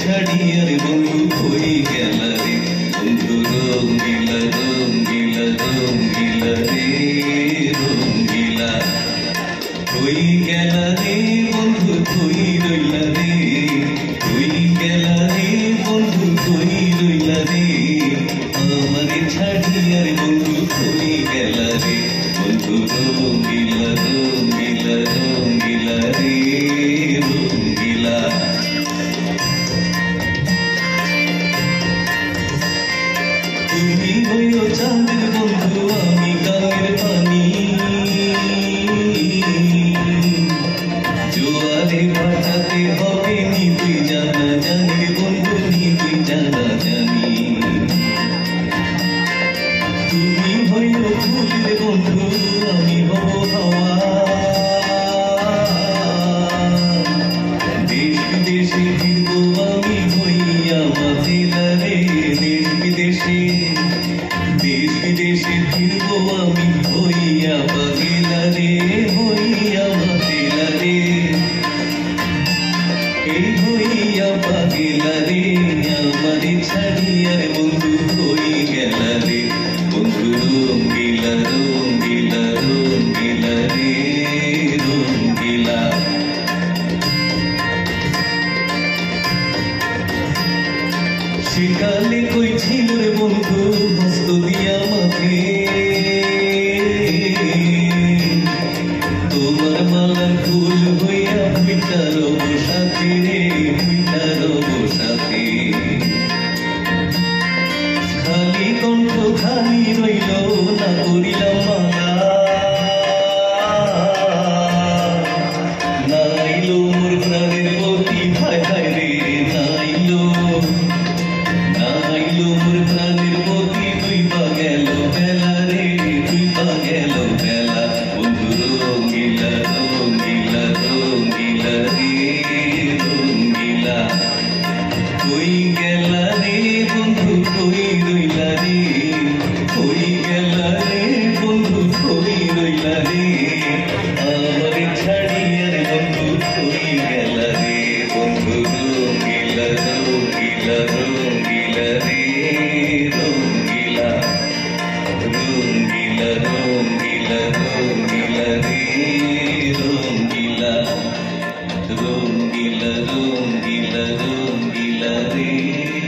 ছাড়িয়ার বন্ধু হই গেল রে বন্ধু রঙ্গিলা রঙ্গিলা রঙ্গিলা রে রঙ্গিলা হই গেল রে বন্ধু হই রইলা রে मिलो मिल मिलि বন্ধু আমি হব হাওয়া দেশ বিদেশে ফিরবো আমি হইয়া মাথেলা রে দেশ বিদেশে দেশ বিদেশে ফিরবো আমি হইয়া বাগেলা রে হইয়া মাথেলা রে এই হইয়া পাগেলা রে, আমারে ছাড়িয়ার বন্ধু সেকালে কই ছিল রে বন্ধু? হস্ত দিয়া মাথে তোমার মালার ফুল হইয়া পিতার বসাতে রে পিতার বসাতে। খালি কণ্ঠ খালি রইল, না করিলাম মালা। নাইলো মোর প্রাণের কই গেলা রে বন্ধু কই রইলা রে আমার ছাড়িয়ার বন্ধু কই গেলা রে বন্ধু রঙ্গিলা রঙ্গিলা রঙ্গিলা রে, রঙ্গিলা। রঙ্গিলা রঙ্গিলা রঙ্গিলা রে, রঙ্গিলা। রঙ্গিলা রঙ্গিলা রঙ্গিলা রে।